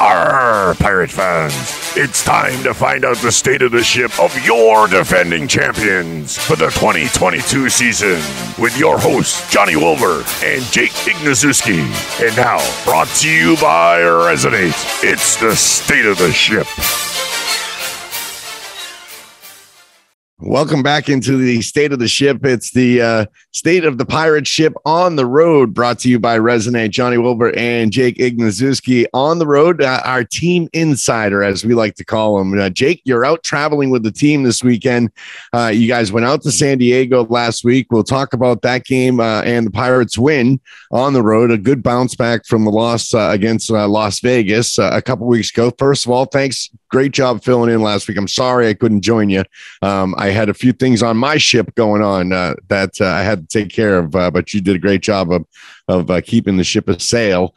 Arr, pirate fans! It's time to find out the state of the ship of your defending champions for the 2022 season with your hosts, Johnny Wilbur and Jake Ignaszewski. And now, brought to you by Resonate, it's the state of the ship. Welcome back into the state of the ship. It's the uh, state of the pirate ship on the road, brought to you by Resonate, Johnny Wilbur and Jake Ignaszewski on the road. Uh, our team insider, as we like to call him. Uh, Jake, you're out traveling with the team this weekend. Uh, you guys went out to San Diego last week. We'll talk about that game uh, and the Pirates win on the road. A good bounce back from the loss uh, against Las Vegas a couple weeks ago. First of all, thanks great job filling in last week. I'm sorry I couldn't join you. Um, I had a few things on my ship going on uh, that uh, I had to take care of, uh, but you did a great job of of uh, keeping the ship a sail.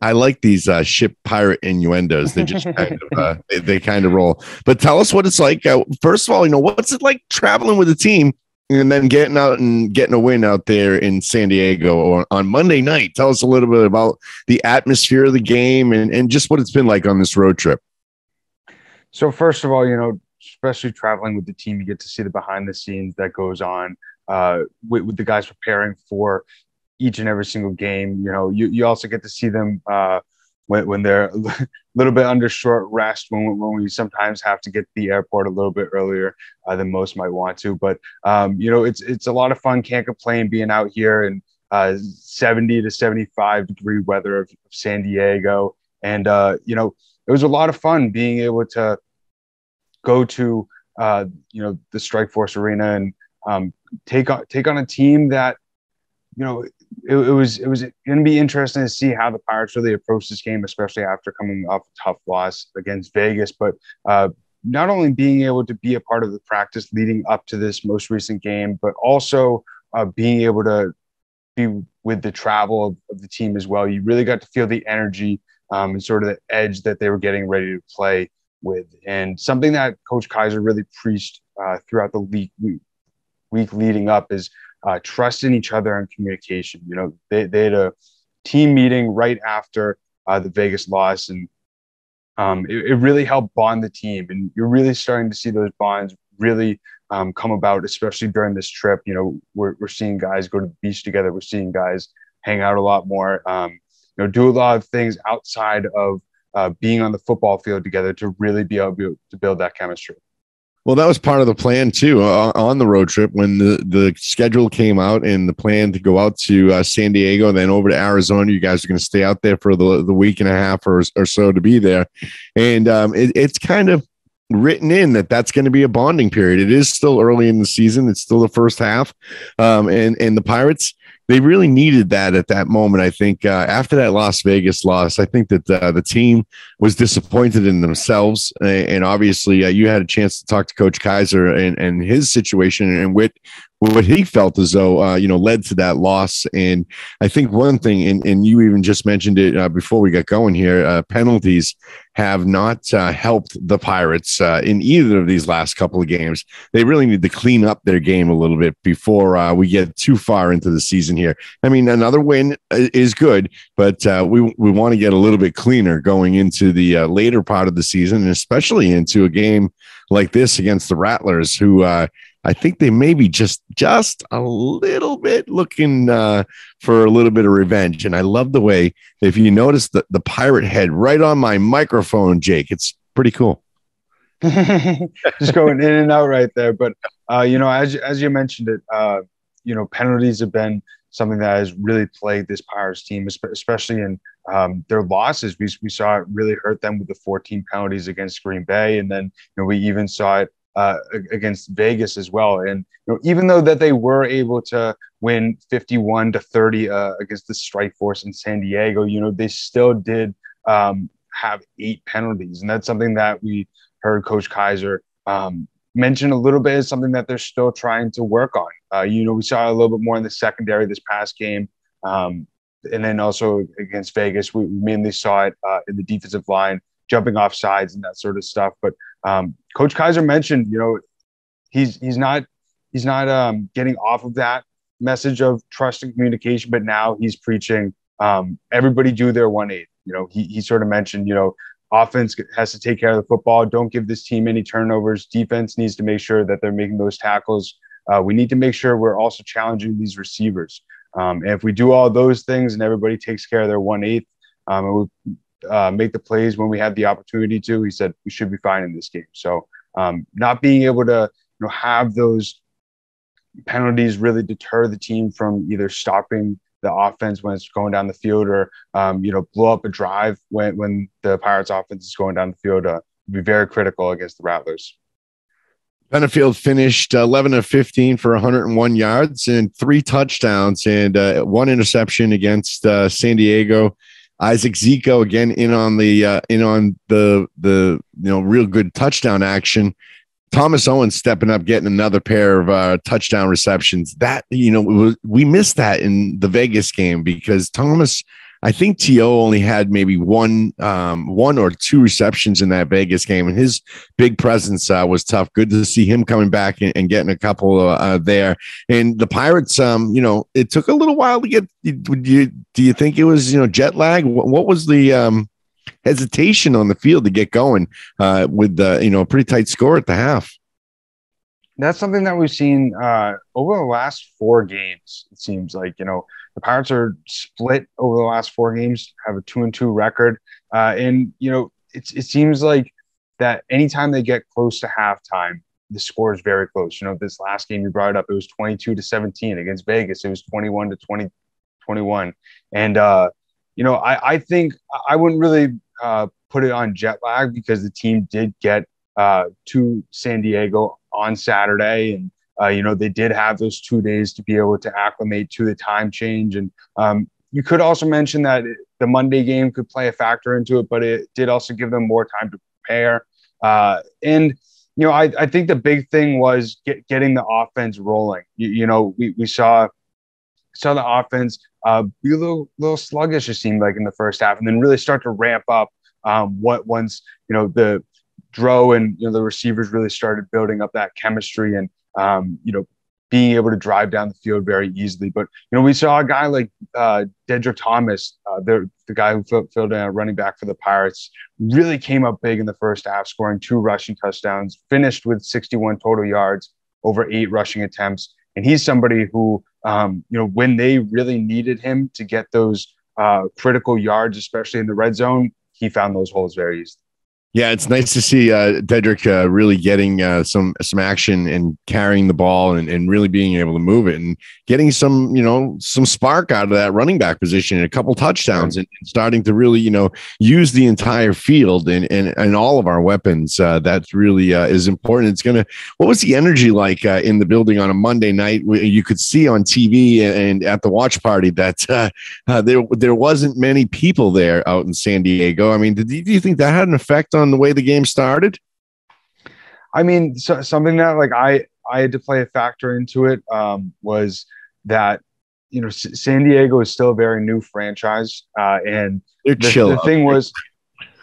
I like these uh, ship pirate innuendos. They just kind of uh, they, they, kind of roll. But tell us what it's like. first of all, you know what's it like traveling with a team and then getting out and getting a win out there in San Diego or on Monday night. Tell us a little bit about the atmosphere of the game and, and just what it's been like on this road trip. So first of all, you know, especially traveling with the team, you get to see the behind the scenes that goes on uh, with, with, the guys preparing for each and every single game. You know, you, you also get to see them uh, when, when they're a little bit under short rest, when, when we sometimes have to get to the airport a little bit earlier uh, than most might want to. But, um, you know, it's, it's a lot of fun. Can't complain being out here in uh, 70 to 75 degree weather of, San Diego. And, uh, you know, it was a lot of fun being able to go to uh, you know the Strike Force Arena and um, take on take on a team that you know it, it was it was going to be interesting to see how the Pirates really approach this game, especially after coming off a tough loss against Vegas. But uh, not only being able to be a part of the practice leading up to this most recent game, but also uh, being able to be with the travel of, of, the team as well. You really got to feel the energy um, and sort of the edge that they were getting ready to play with. And something that Coach Kaiser really preached uh, throughout the week, week leading up is uh, trust in each other and communication. You know, they, they had a team meeting right after uh, the Vegas loss, and um, it, it, really helped bond the team. And you're really starting to see those bonds really um, come about, especially during this trip. You know, we're, we're seeing guys go to the beach together. We're seeing guys hang out a lot more. Um, you know, do a lot of things outside of uh, being on the football field together to really be able to build that chemistry. Well, that was part of the plan too uh, on the road trip when the, the schedule came out and the plan to go out to uh, San Diego and then over to Arizona. You guys are going to stay out there for the, the week and a half or, or so to be there. And um, it, it's kind of written in that that's going to be a bonding period. It is still early in the season. It's still the first half. Um, and, and the Pirates, they really needed that at that moment. I think uh, after that Las Vegas loss, I think that uh, the team was disappointed in themselves, and obviously uh, you had a chance to talk to Coach Kaiser and, and his situation and what what he felt as though uh, you know led to that loss. And I think one thing, and, and you even just mentioned it uh, before we got going here, uh, penalties have not uh, helped the Pirates uh, in either of these last couple of games. They really need to clean up their game a little bit before uh, we get too far into the season here. I mean, another win is good, but we we want to get a little bit cleaner going into the later part of the season, and especially into a game like this against the Rattlers, who I think they may be just just a little bit looking uh, for a little bit of revenge. And I love the way if you notice the, the pirate head right on my microphone, Jake. It's pretty cool. just going in and out right there. But uh, you know, as as you mentioned it, uh, you know, penalties have been something that has really plagued this Pirates team, especially in um, their losses. We, we saw it really hurt them with the 14 penalties against Green Bay, and then you know we even saw it uh, against Vegas as well. And you know, even though that they were able to win 51 to 30 uh, against the Strike Force in San Diego, you know, they still did um, have eight penalties, and that's something that we heard Coach Kaiser um, mention a little bit as something that they're still trying to work on. Uh, you know, we saw a little bit more in the secondary this past game. Um, and then also against Vegas, we mainly saw it uh, in the defensive line jumping off sides and that sort of stuff. But um, Coach Kaiser mentioned, you know, he's he's not he's not um, getting off of that message of trust and communication, but now he's preaching um, everybody do their one eight. You know, he he sort of mentioned, you know, offense has to take care of the football. Don't give this team any turnovers. Defense needs to make sure that they're making those tackles. Uh, we need to make sure we're also challenging these receivers. Um, and if we do all those things and everybody takes care of their one eighth, um, and we uh, make the plays when we had the opportunity to, he said we should be fine in this game. So um, not being able to you know have those penalties really deter the team from either stopping the offense when it's going down the field or um, you know blow up a drive when when the Pirates offense is going down the field uh, be very critical against the Rattlers. Bennifield finished 11 of 15 for 101 yards and three touchdowns and uh, one interception against uh, San Diego. Isaac Zico again in on the uh, in on the the you know real good touchdown action. Thomas Owens stepping up, getting another pair of uh, touchdown receptions. That you know we missed that in the Vegas game because Thomas I think To only had maybe one, um, one or two receptions in that Vegas game, and his big presence uh, was tough. Good to see him coming back and, and getting a couple uh, there. And the Pirates, um, you know, it took a little while to get. Do you do you think it was you know jet lag? What, what was the um, hesitation on the field to get going uh, with you know a pretty tight score at the half? That's something that we've seen uh, over the last four games. It seems like you know the Pirates are split over the last four games, have a two and two record, uh, and you know it, it seems like that anytime they get close to halftime, the score is very close. You know, this last game you brought it up, it was 22 to 17 against Vegas. It was 21 to 20, 21. And, uh, you know, I, I think I wouldn't really uh, put it on jet lag because the team did get uh, to San Diego on Saturday and uh, you know, they did have those two days to be able to acclimate to the time change. And um, you could also mention that the Monday game could play a factor into it, but it did also give them more time to prepare. Uh, and, you know, I, I think the big thing was get, getting the offense rolling. You, you know, we, we saw saw the offense uh, be a little, little sluggish, it seemed like in the first half, and then really start to ramp up um, what once, you know, the Dro and you know, the receivers really started building up that chemistry and um, you know, being able to drive down the field very easily. But you know, we saw a guy like uh, Dedrick Thomas, uh, the guy who filled, filled in a running back for the Pirates, really came up big in the first half, scoring two rushing touchdowns, finished with 61 total yards, over eight rushing attempts, and he's somebody who, um, you know, when they really needed him to get those uh, critical yards, especially in the red zone, he found those holes very easily. Yeah, it's nice to see uh, Dedrick uh, really getting uh, some some action and carrying the ball and, and really being able to move it and getting some you know some spark out of that running back position and a couple touchdowns and, and starting to really you know use the entire field and and, and all of our weapons. Uh, that really uh, is important. It's gonna. What was the energy like uh, in the building on a Monday night? You could see on TV and at the watch party that there there wasn't many people there out in San Diego. I mean, did, do you think that had an effect on on the way the game started? I mean, so, something that like I I had to play a factor into it um, was that you know S- San Diego is still a very new franchise, uh, and They're the, chill the thing was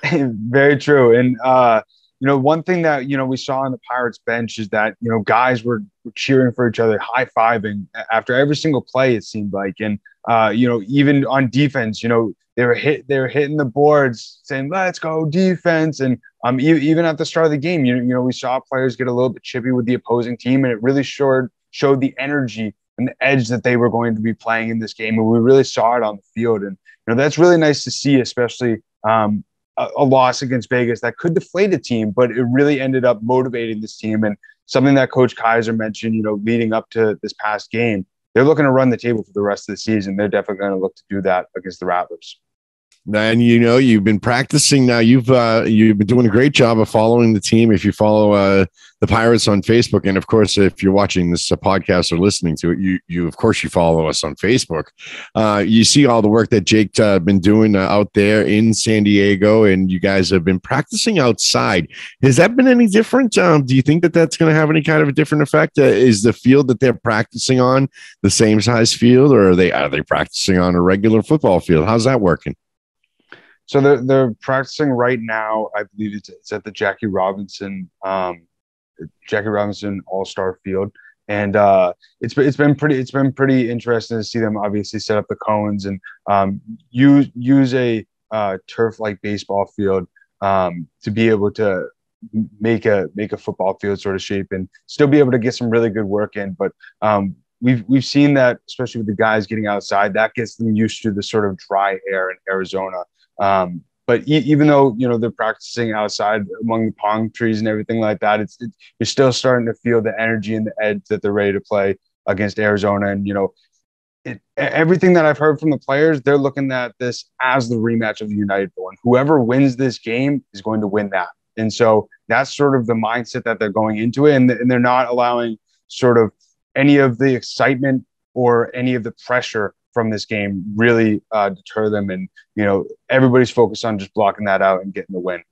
very true. And uh, you know, one thing that you know we saw on the Pirates bench is that you know guys were, cheering for each other, high fiving after every single play. It seemed like, and uh, you know, even on defense, you know, they were hit they were hitting the boards saying let's go defense and um even at the start of the game you, you know we saw players get a little bit chippy with the opposing team and it really showed showed the energy and the edge that they were going to be playing in this game and we really saw it on the field and you know that's really nice to see especially um, a, a loss against Vegas that could deflate a team but it really ended up motivating this team and something that coach Kaiser mentioned you know leading up to this past game they're looking to run the table for the rest of the season. They're definitely going to look to do that against the Rattlers. And you know you've been practicing now. You've uh, you've been doing a great job of following the team. If you follow uh, the Pirates on Facebook, and of course, if you're watching this uh, podcast or listening to it, you you of course you follow us on Facebook. Uh, you see all the work that Jake uh, been doing uh, out there in San Diego, and you guys have been practicing outside. Has that been any different? Um, do you think that that's going to have any kind of a different effect? Uh, is the field that they're practicing on the same size field, or are they are they practicing on a regular football field? How's that working? So they're they're practicing right now. I believe it's, it's at the Jackie Robinson um, Jackie Robinson All Star Field, and uh, it's it's been pretty it's been pretty interesting to see them obviously set up the cones and um, use use a uh, turf like baseball field um, to be able to make a make a football field sort of shape and still be able to get some really good work in. But um, we've we've seen that, especially with the guys getting outside, that gets them used to the sort of dry air in Arizona. Um, but e- even though you know they're practicing outside among the palm trees and everything like that, it's it, you're still starting to feel the energy and the edge that they're ready to play against Arizona. And you know, it, everything that I've heard from the players, they're looking at this as the rematch of the United and whoever wins this game is going to win that. And so that's sort of the mindset that they're going into it, and, and they're not allowing sort of any of the excitement or any of the pressure from this game really uh, deter them. And, you know, everybody's focused on just blocking that out and getting the win.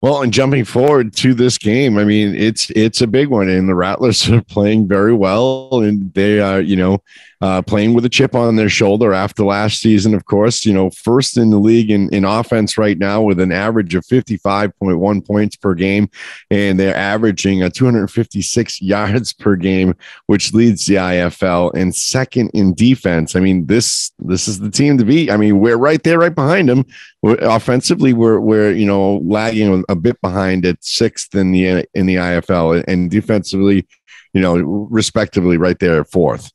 Well, and jumping forward to this game, I mean, it's it's a big one, and the Rattlers are playing very well, and they are, you know, uh, playing with a chip on their shoulder after last season, of course. You know, first in the league in, in offense right now with an average of 55.1 points per game, and they're averaging a 256 yards per game, which leads the IFL, and second in defense. I mean, this this is the team to beat. I mean, we're right there, right behind them. We're, offensively, we're we're you know lagging a bit behind at sixth in the in the IFL, and defensively, you know, respectively, right there at fourth.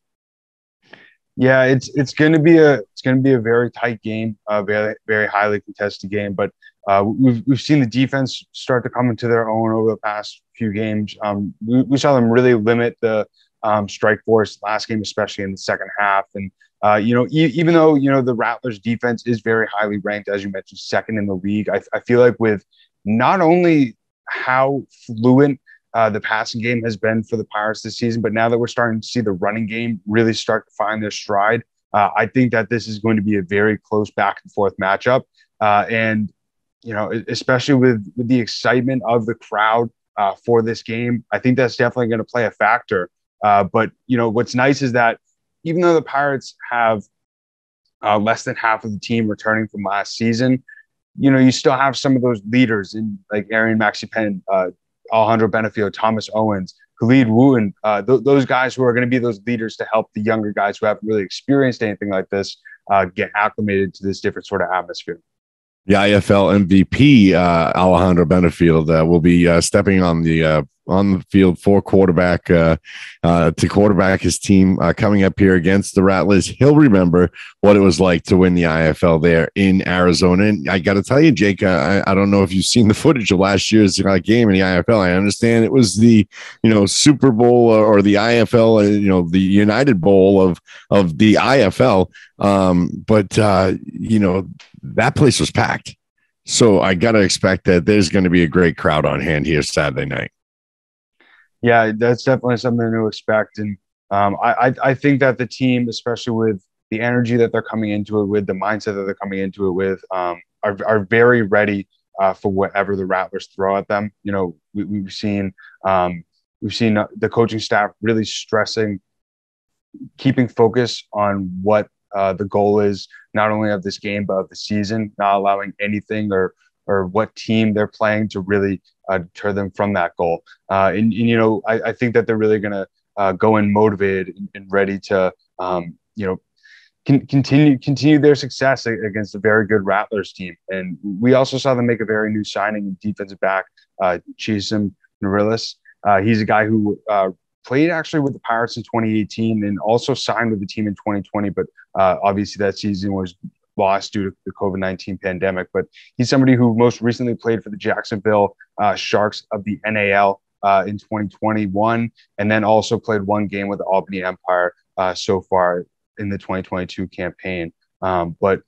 Yeah, it's it's going to be a it's going to be a very tight game, a very very highly contested game. But uh, we've we've seen the defense start to come into their own over the past few games. Um, we, we saw them really limit the um, strike force last game, especially in the second half. And uh, you know, e- even though you know the Rattlers defense is very highly ranked, as you mentioned, second in the league, I, I feel like with not only how fluent uh, the passing game has been for the Pirates this season. But now that we're starting to see the running game really start to find their stride, uh, I think that this is going to be a very close back and forth matchup. Uh, and you know, especially with with the excitement of the crowd uh, for this game, I think that's definitely going to play a factor. Uh, but you know, what's nice is that even though the Pirates have uh, less than half of the team returning from last season, you know, you still have some of those leaders in like Aaron Maxi Penn, uh, Alejandro Bennifield, Thomas Owens, Khalid Wooten, uh, th- those guys who are going to be those leaders to help the younger guys who haven't really experienced anything like this uh, get acclimated to this different sort of atmosphere. The IFL MVP uh, Alejandro Bennifield will be uh, stepping on the uh, on the field for quarterback uh, uh, to quarterback his team uh, coming up here against the Rattlers. He'll remember what it was like to win the IFL there in Arizona. And I got to tell you, Jake, I, I, don't know if you've seen the footage of last year's uh, game in the IFL. I understand it was the you know Super Bowl or the IFL, uh, you know the United Bowl of of the IFL. Um, but uh, you know that place was packed. So I got to expect that there's going to be a great crowd on hand here Saturday night yeah, that's definitely something to expect. And um, I, I think that the team, especially with the energy that they're coming into it with, the mindset that they're coming into it with, um, are, are very ready uh, for whatever the Rattlers throw at them. You know, we, have seen um, we've seen the coaching staff really stressing keeping focus on what uh, the goal is, not only of this game but of the season, not allowing anything or or what team they're playing to really uh, deter them from that goal. Uh, and, and, you know, I, I, think that they're really going to uh, go in motivated and, and ready to, um, you know, con- continue continue their success against a very good Rattlers team. And we also saw them make a very new signing in defensive back, uh, Chisom Narilis. Uh, he's a guy who uh, played actually with the Pirates in 2018 and also signed with the team in 2020. But uh, obviously, that season was lost due to the COVID 19 pandemic. But he's somebody who most recently played for the Jacksonville uh, Sharks of the NAL uh, in 2021, and then also played one game with the Albany Empire uh, so far in the 2022 campaign. Um, but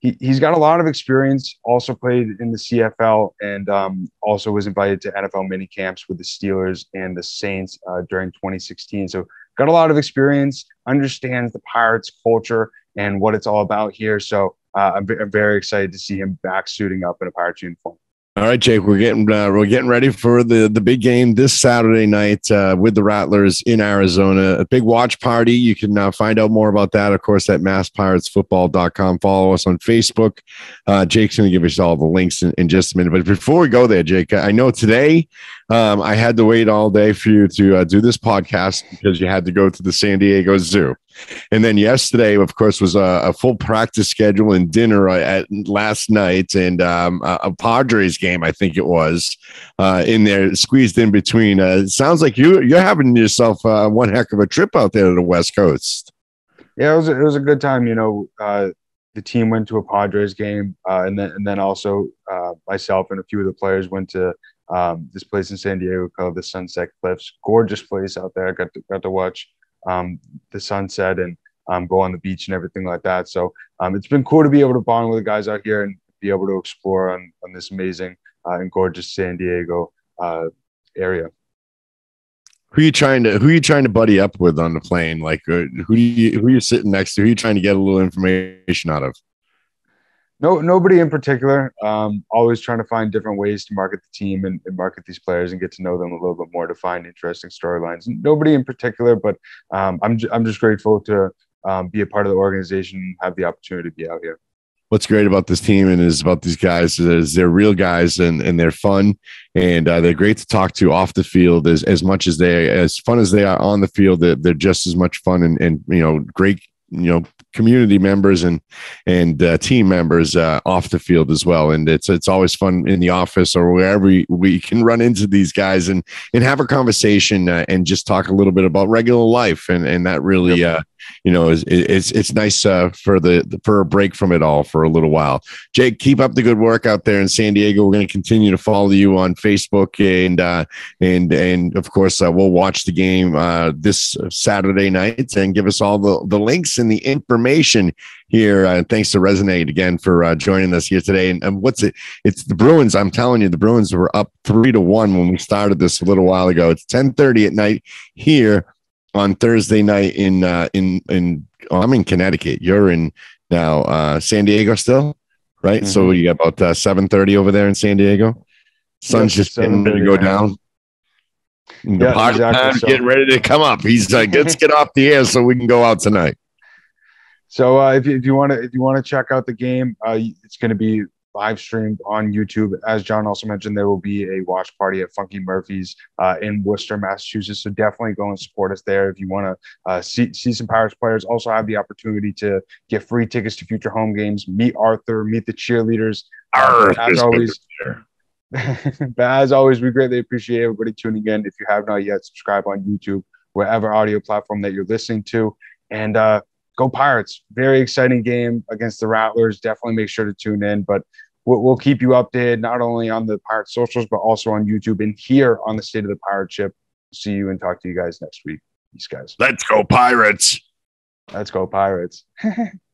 he, he's got a lot of experience, also played in the CFL, and um, also was invited to NFL mini camps with the Steelers and the Saints uh, during 2016. So, got a lot of experience, understands the Pirates culture and what it's all about here. So uh, I'm, I'm, very excited to see him back suiting up in a Pirates uniform. All right, Jake, we're getting uh, we're getting ready for the the big game this Saturday night uh, with the Rattlers in Arizona. A big watch party. You can uh, find out more about that, of course, at masspiratesfootball.com. Follow us on Facebook. Uh, Jake's going to give us all the links in, in, just a minute. But before we go there, Jake, I know today um, I had to wait all day for you to uh, do this podcast because you had to go to the San Diego Zoo. And then yesterday, of course, was a, a full practice schedule and dinner at last night, and um, a, a, Padres game, I think it was, uh, in there squeezed in between. Uh, sounds like you you're having yourself uh, one heck of a trip out there to the West Coast. Yeah, it was a, it was a good time. You know, uh, the team went to a Padres game, uh, and then and then also uh, myself and a few of the players went to um, this place in San Diego called the Sunset Cliffs. Gorgeous place out there. Got to, got to watch um, the sunset and um, go on the beach and everything like that. So um, it's been cool to be able to bond with the guys out here and be able to explore on, on this amazing uh, and gorgeous San Diego uh, area. Who are you trying to who are you trying to buddy up with on the plane? Like uh, who you who are you sitting next to? Who are you trying to get a little information out of? No, nobody in particular. Um, always trying to find different ways to market the team and, and, market these players and get to know them a little bit more to find interesting storylines. Nobody in particular, but um, I'm j- I'm just grateful to um, be a part of the organization, and have the opportunity to be out here. What's great about this team and is about these guys is they're real guys and, and they're fun and uh, they're great to talk to off the field as, as much as they as fun as they are on the field. They're, they're just as much fun and, and you know great you know community members and and uh, team members uh, off the field as well. And it's it's always fun in the office or wherever we, we can run into these guys and and have a conversation uh, and just talk a little bit about regular life. And and that really yep. Uh, you know is it's it's nice uh, for the for a break from it all for a little while. Jake, keep up the good work out there in San Diego. We're going to continue to follow you on Facebook and uh, and and of course we'll watch the game this Saturday night and give us all the the links and the information here. Uh, thanks to Resonate again for uh, joining us here today. And, and, what's it? It's the Bruins. I'm telling you, the Bruins were up three to one when we started this a little while ago. It's 10:30 at night here on Thursday night in uh, in in. Oh, I'm in Connecticut. You're in now uh, San Diego still, right? Mm-hmm. So you got about uh, 7:30 over there in San Diego. Sun's just getting ready to go down. The yeah, exactly so. getting ready to come up. He's like, let's get off the air so we can go out tonight. So uh, if if you want to if you want to check out the game, uh, it's going to be live streamed on YouTube. As John also mentioned, there will be a watch party at Funky Murphy's uh, in Worcester, Massachusetts. So definitely go and support us there if you want to uh, see see some Pirates players. Also have the opportunity to get free tickets to future home games, meet Arthur, meet the cheerleaders. Uh, as always. but as always, we greatly appreciate everybody tuning in. If you have not yet, subscribe on YouTube, wherever audio platform that you're listening to. And uh, go Pirates. Very exciting game against the Rattlers. Definitely make sure to tune in. But we'll, we'll keep you updated not only on the Pirate socials, but also on YouTube and here on the State of the Pirate Ship. See you and talk to you guys next week. These guys. Let's go, Pirates. Let's go, Pirates.